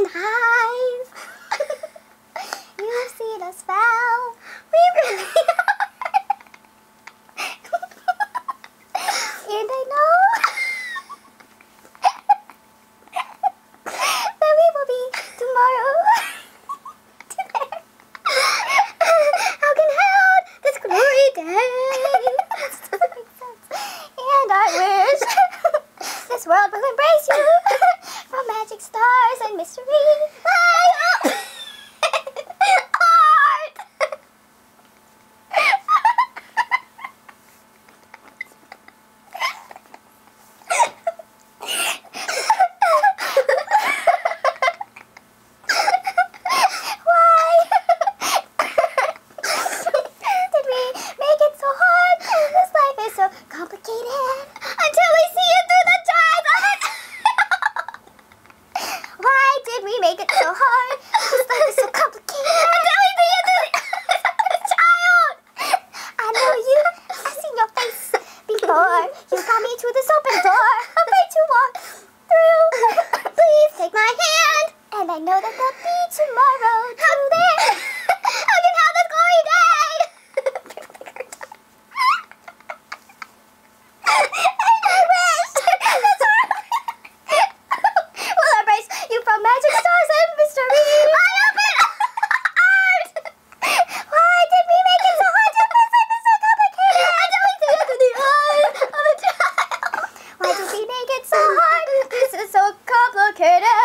And highs. you see the spell. We really are. and I know that we will be tomorrow. Today. How can this glory day? and I wish this world will embrace you. From magic stars and mystery, my. Why did we make it so hard? This life is so complicated. So hard? This life is so complicated until we see it through the eyes of a child. I know you. I've seen your face before. You got me to this open door. I'm Afraid to walk through. Please take my hand. And I know that there'll be tomorrow. How there. could